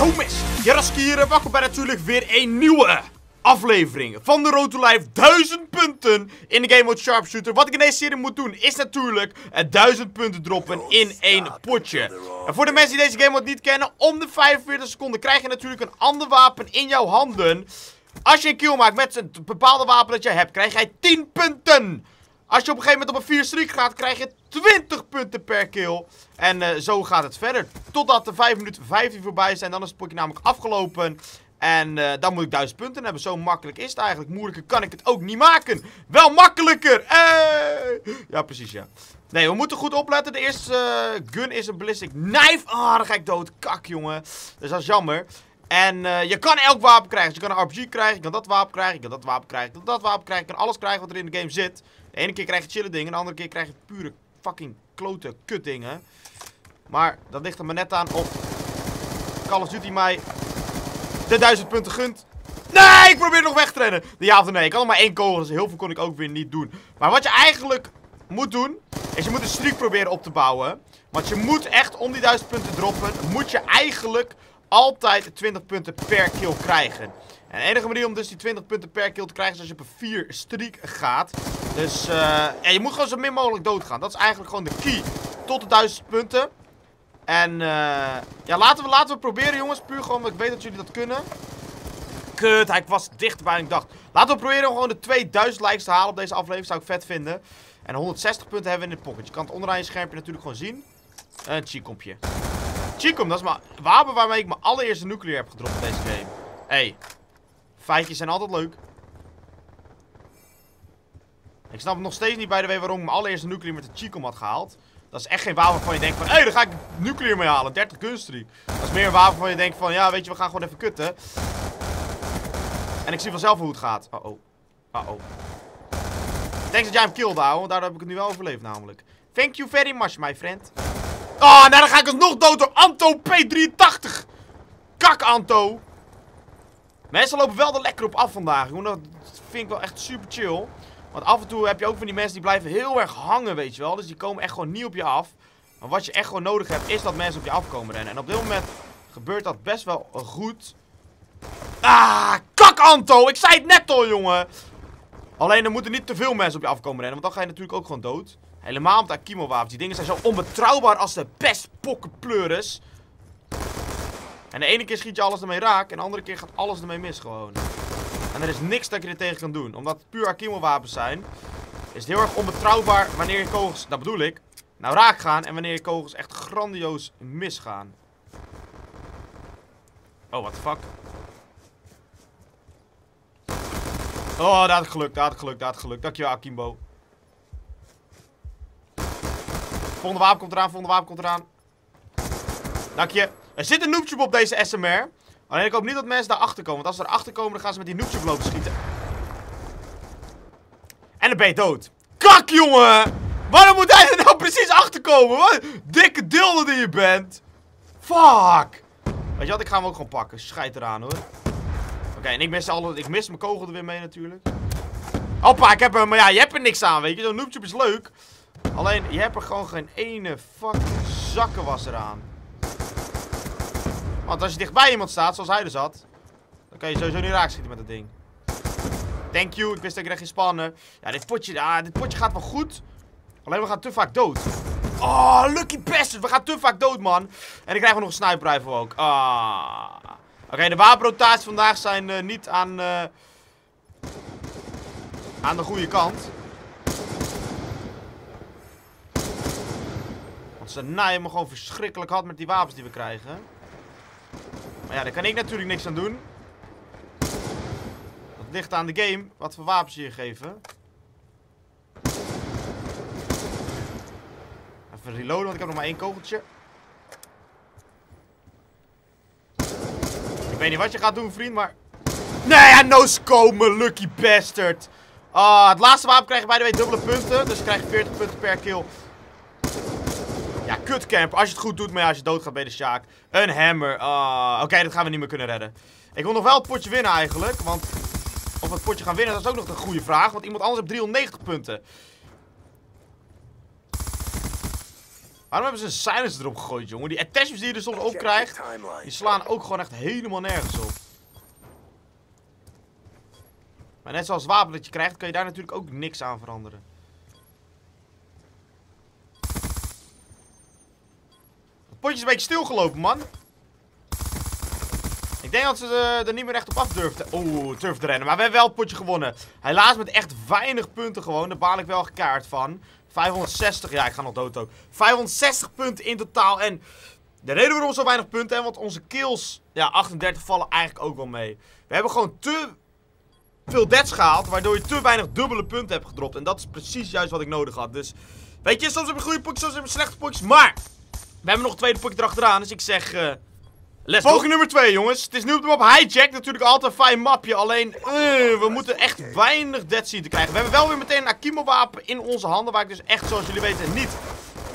Yo mensen, Jaraski hier en welkom bij natuurlijk weer een nieuwe aflevering van de Road to Life 1000 punten in de Game Mode Sharpshooter. Wat ik in deze serie moet doen is natuurlijk 1000 punten droppen in één potje. En voor de mensen die deze game mode niet kennen, om de 45 seconden krijg je natuurlijk een ander wapen in jouw handen. Als je een kill maakt met een bepaalde wapen dat jij hebt, krijg jij 10 punten. Als je op een gegeven moment op een 4 streak gaat, krijg je 20 punten per kill. En uh, zo gaat het verder. Totdat de 5 minuten 15 voorbij zijn. Dan is het potje namelijk afgelopen. En uh, dan moet ik 1000 punten hebben. Zo makkelijk is het eigenlijk. Moeilijker kan ik het ook niet maken. Wel makkelijker. Hey! Ja, precies ja. Nee, we moeten goed opletten. De eerste uh, gun is een ballistic knife. Ah, oh, dan ga ik dood. Kak, jongen. Dus dat is jammer. En je kan elk wapen krijgen. Dus je kan een RPG krijgen, je kan dat wapen krijgen, je kan dat wapen krijgen, je kan dat wapen krijgen. Je kan alles krijgen wat er in de game zit. De ene keer krijg je chille dingen, de andere keer krijg je pure fucking klote kut dingen. Maar dat ligt er maar net aan of Call of Duty mij de duizend punten gunt. Nee, ik probeer nog weg te rennen. Ja of nee, ik had nog maar één kogel, dus heel veel kon ik ook weer niet doen. Maar wat je eigenlijk moet doen, is je moet een streak proberen op te bouwen. Want je moet echt, om die duizend punten te droppen, moet je eigenlijk altijd 20 punten per kill krijgen. En de enige manier om dus die 20 punten per kill te krijgen is als je op een 4 streak gaat. Dus ja, je moet gewoon zo min mogelijk doodgaan. Dat is eigenlijk gewoon de key tot de 1000 punten. En uh, ja, laten we, laten we proberen jongens. Puur gewoon ik weet dat jullie dat kunnen. Kut, hij was dichterbij dan ik dacht. Laten we proberen om gewoon de 2000 likes te halen op deze aflevering. Zou ik vet vinden. En 160 punten hebben we in de pocket. Je kan het onderaan je schermpje natuurlijk gewoon zien. Een cheatkompje. Chicom, dat is mijn wapen waarmee ik mijn allereerste nuclear heb gedropt in deze game. hey, feitjes zijn altijd leuk. Ik snap nog steeds niet bij de way waarom ik mijn allereerste nuclear met de Chicom had gehaald. Dat is echt geen wapen waarvan je denkt van, hé, hey, daar ga ik nuclear mee halen. 30 gunstreak. Dat is meer een wapen waarvan je denkt van, ja, weet je, we gaan gewoon even kutten. En ik zie vanzelf hoe het gaat. Uh oh. Uh oh. Thanks dat jij hem killde, ouwe. Daardoor heb ik het nu wel overleefd namelijk. Thank you very much, my friend. Oh, nou dan ga ik alsnog dood door Anto P83. Kak, Anto. Mensen lopen wel er lekker op af vandaag. Dat vind ik wel echt super chill. Want af en toe heb je ook van die mensen die blijven heel erg hangen, weet je wel. Dus die komen echt gewoon niet op je af. Maar wat je echt gewoon nodig hebt, is dat mensen op je afkomen rennen. En op dit moment gebeurt dat best wel goed. Ah, kak Anto! Ik zei het net al, jongen! Alleen er moeten niet te veel mensen op je afkomen rennen. Want dan ga je natuurlijk ook gewoon dood. Helemaal met Akimo wapens. Die dingen zijn zo onbetrouwbaar als de pestpokkenpleuris. En de ene keer schiet je alles ermee raak. En de andere keer gaat alles ermee mis gewoon. En er is niks dat je er tegen kan doen. Omdat het puur Akimo wapens zijn. Is het heel erg onbetrouwbaar wanneer je kogels, dat bedoel ik, nou raak gaan. En wanneer je kogels echt grandioos misgaan. Oh, what the fuck. Oh, dat had gelukt, dat had gelukt, dat had gelukt. Dankjewel, Akimbo. Volgende wapen komt eraan, volgende wapen komt eraan. Dank je. Er zit een noobtube op deze SMR. Alleen ik hoop niet dat mensen daarachter komen. Want als ze erachter komen, dan gaan ze met die noobtube lopen schieten. En dan ben je dood. Kak, jongen! Waarom moet hij er nou precies achter komen? Wat dikke dilde die je bent. Fuck. Weet je wat, ik ga hem ook gewoon pakken. Scheid eraan, hoor. Oké, en ik mis, alle, ik mis mijn kogel er weer mee natuurlijk. Hoppa, ik heb hem. Maar ja, je hebt er niks aan, weet je. Zo'n noobtube is leuk. Alleen, je hebt er gewoon geen ene fucking zakkenwas eraan. Want als je dichtbij iemand staat, zoals hij er zat, dan kan je sowieso niet raakschieten met dat ding. Thank you, ik wist dat ik er ging spannen. Ja, dit potje, ah, dit potje gaat wel goed. Alleen we gaan te vaak dood. Oh, lucky bastard. We gaan te vaak dood, man. En dan krijgen we nog een sniper rifle ook. Ah. Oké, de wapenrotaties vandaag zijn uh, niet aan... Uh, aan de goede kant. Ze naaien me gewoon verschrikkelijk hard met die wapens die we krijgen. Maar ja, daar kan ik natuurlijk niks aan doen. Dat ligt aan de game, wat voor wapens je geven. Even reloaden, want ik heb nog maar één kogeltje. Ik weet niet wat je gaat doen, vriend, maar... Nee, no scope, lucky bastard. Ah, het laatste wapen krijg je bij de way dubbele punten. Dus je krijgt 40 punten per kill. Ja, kutcamp. Als je het goed doet, maar ja, als je doodgaat bij de Sjaak. Een hammer. Uh, Oké, dat gaan we niet meer kunnen redden. Ik wil nog wel het potje winnen eigenlijk. Want of we het potje gaan winnen, dat is ook nog een goede vraag. Want iemand anders heeft 390 punten. Waarom hebben ze een silencer erop gegooid, jongen? Die attachments die je er soms op krijgt, die slaan ook gewoon echt helemaal nergens op. Maar net zoals het wapen dat je krijgt, kan je daar natuurlijk ook niks aan veranderen. Potje is een beetje stilgelopen, man. Ik denk dat ze eh, er niet meer echt op af durfden. Oeh, durfden te rennen. Maar we hebben wel het potje gewonnen. Helaas met echt weinig punten gewoon. Daar baal ik wel gekaart van. 560. Ja, ik ga nog dood ook. 560 punten in totaal. En de reden waarom we zo weinig punten hebben, want onze kills, ja, 38 vallen eigenlijk ook wel mee. We hebben gewoon te veel deaths gehaald, waardoor je te weinig dubbele punten hebt gedropt. En dat is precies juist wat ik nodig had. Dus, weet je, soms heb je goede potjes, soms heb je slechte potjes. Maar, we hebben nog een tweede potje erachteraan. Dus ik zeg, uh, let's Volgende nummer 2, jongens. Het is nu op de map Hijack. Natuurlijk altijd een fijn mapje. Alleen, uh, we moeten echt weinig deaths zien te krijgen. We hebben wel weer meteen een Akimo-wapen in onze handen. Waar ik dus echt, zoals jullie weten, niet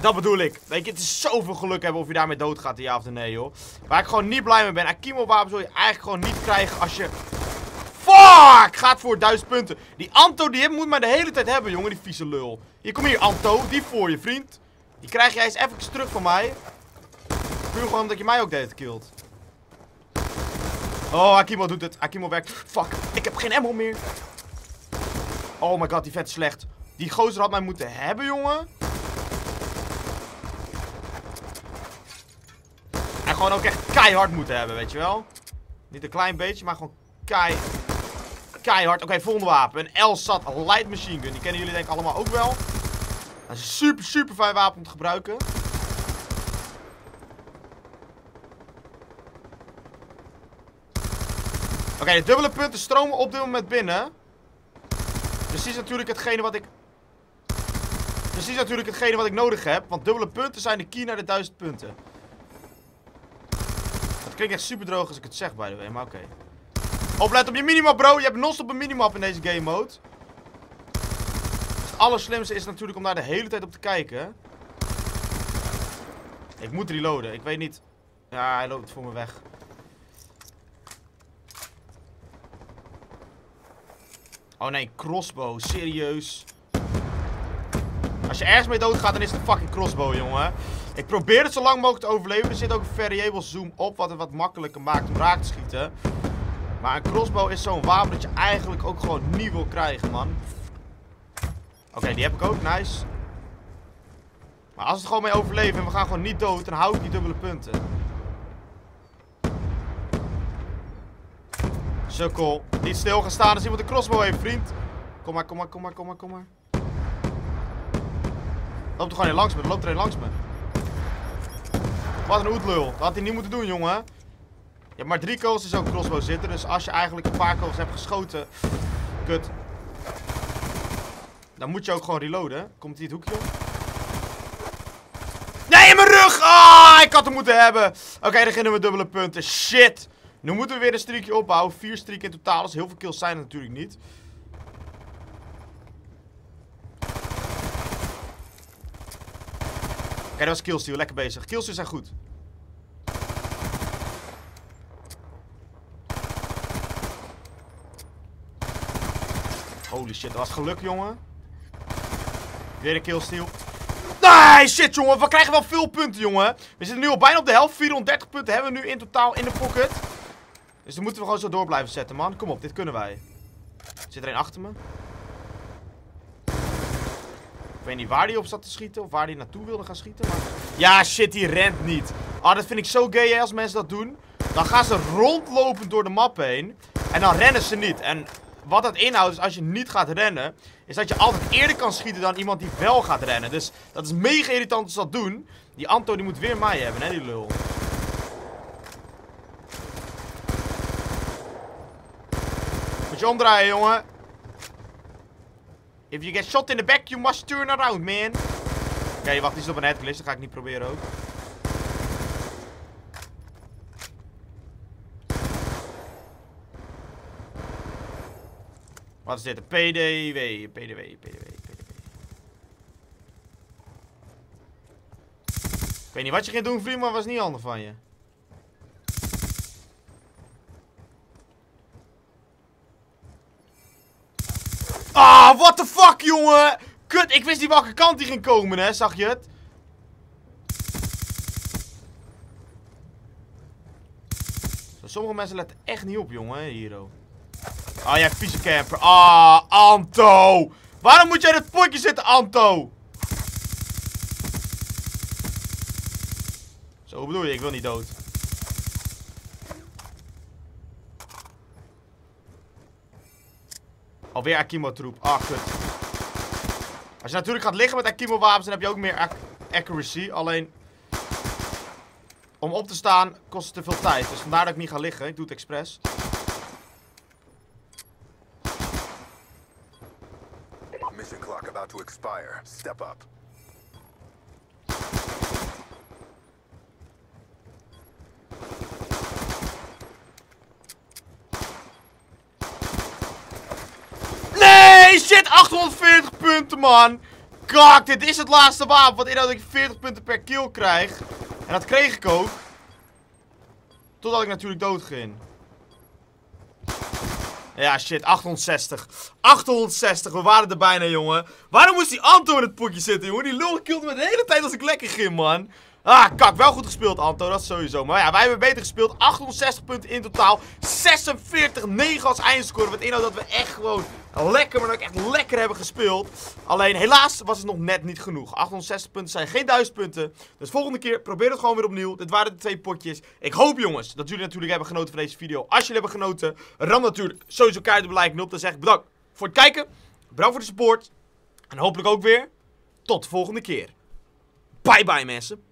dat bedoel ik. Weet je, het is zoveel geluk hebben of je daarmee doodgaat, ja of nee, joh. Waar ik gewoon niet blij mee ben. Akimo-wapen zul je eigenlijk gewoon niet krijgen als je Fuck! Gaat voor 1000 punten. Die Anto, die moet maar de hele tijd hebben, jongen. Die vieze lul. Hier, kom hier, Anto. Die voor je, vriend. Die krijg jij eens even terug van mij. Puur gewoon omdat je mij ook deed killt. Oh, Akimo doet het. Akimo werkt. Fuck. Ik heb geen ammo meer. Oh my god, die vet slecht. Die gozer had mij moeten hebben, jongen. En gewoon ook echt keihard moeten hebben, weet je wel. Niet een klein beetje, maar gewoon keihard keihard. Oké, volgende wapen. Een Elsat Light Machine Gun. Die kennen jullie denk ik allemaal ook wel. Dat een super, super fijn wapen om te gebruiken. Oké, de dubbele punten stromen op dit moment binnen. Precies natuurlijk hetgene wat ik... Precies natuurlijk hetgene wat ik nodig heb. Want dubbele punten zijn de key naar de duizend punten. Het klinkt echt super droog als ik het zeg, by the way. Maar oké. Oplet op je minimap, bro. Je hebt non-stop een minimap in deze game mode. Allerslimste is natuurlijk om daar de hele tijd op te kijken. Ik moet reloaden. Ik weet niet. Ja, hij loopt voor me weg. Oh nee, crossbow. Serieus. Als je ergens mee doodgaat, dan is het een fucking crossbow, jongen. Ik probeer het zo lang mogelijk te overleven. Er zit ook een variable zoom op, wat het wat makkelijker maakt om raak te schieten. Maar een crossbow is zo'n wapen dat je eigenlijk ook gewoon niet wil krijgen, man. Oké, die heb ik ook. Nice. Maar als we het gewoon mee overleven en we gaan gewoon niet dood, dan hou ik die dubbele punten. Sukkel. Niet stil gaan staan als iemand een crossbow heeft, vriend. Kom maar, kom maar, kom maar, kom maar, kom maar. Loopt er gewoon langs me. Loopt er een langs me. Wat een oetlul. Dat had hij niet moeten doen, jongen. Je hebt maar drie kogels in zo'n crossbow zitten. Dus als je eigenlijk een paar kogels hebt geschoten. Kut. Dan moet je ook gewoon reloaden. Komt hij het hoekje? Nee, in mijn rug! Ah, ik had hem moeten hebben. Oké, dan beginnen we dubbele punten. Shit. Nu moeten we weer een streakje opbouwen. Vier streaken in totaal. Dus heel veel kills zijn er natuurlijk niet. Oké, dat was killsteal. Lekker bezig. Killsteal zijn goed. Holy shit, dat was geluk, jongen. Weer een killsteal. Nee, shit, jongen. We krijgen wel veel punten, jongen. We zitten nu al bijna op de helft. 430 punten hebben we nu in totaal in de pocket. Dus dan moeten we gewoon zo door blijven zetten, man. Kom op, dit kunnen wij. Zit er een achter me? Ik weet niet waar die op zat te schieten of waar die naartoe wilde gaan schieten. Maar... Ja, shit, die rent niet. Ah, dat vind ik zo gay hè, als mensen dat doen. Dan gaan ze rondlopen door de map heen. En dan rennen ze niet. En wat dat inhoudt is als je niet gaat rennen, is dat je altijd eerder kan schieten dan iemand die wel gaat rennen. Dus dat is mega irritant als dat doen. Die Anto die moet weer mij hebben, hè, die lul. Moet je omdraaien, jongen. If you get shot in the back, you must turn around, man. Oké, wacht, die is op een headglitch. Dat ga ik niet proberen ook. Wat is dit? PDW. PDW, PDW, PDW. Ik weet niet wat je ging doen, vriend, maar was niet handig van je. Ah, what the fuck, jongen! Kut, ik wist niet welke kant die ging komen, hè? Zag je het? Sommige mensen letten echt niet op, jongen, hier. Oh. Ah, jij vieze camper. Ah, Anto. Waarom moet jij in het potje zitten, Anto? Zo, bedoel je? Ik wil niet dood. Alweer Akimo-troep. Ah, kut. Als je natuurlijk gaat liggen met Akimo-wapens, dan heb je ook meer accuracy. Alleen, om op te staan kost het te veel tijd. Dus vandaar dat ik niet ga liggen. Ik doe het expres. Mission clock about to expire. Step up. Nee, shit, 840 punten, man. Kak, dit is het laatste wapen wat dat ik 40 punten per kill krijg. En dat kreeg ik ook. Totdat ik natuurlijk dood ging. Ja, shit. 860. 860. We waren er bijna, jongen. Waarom moest die Anto in het potje zitten, jongen? Die lul kilde me de hele tijd als ik lekker ging, man. Ah, kak. Wel goed gespeeld, Anto. Dat is sowieso. Maar ja, wij hebben beter gespeeld. 860 punten in totaal. 46-9 als eindscore. Wat inhoudt dat we echt gewoon lekker, maar ook echt lekker hebben gespeeld. Alleen, helaas was het nog net niet genoeg. 860 punten zijn geen 1000 punten. Dus volgende keer probeer het gewoon weer opnieuw. Dit waren de twee potjes. Ik hoop, jongens, dat jullie natuurlijk hebben genoten van deze video. Als jullie hebben genoten, ram natuurlijk sowieso keihard op like op. Dan zeg ik bedankt voor het kijken. Bedankt voor de support. En hopelijk ook weer tot de volgende keer. Bye bye, mensen.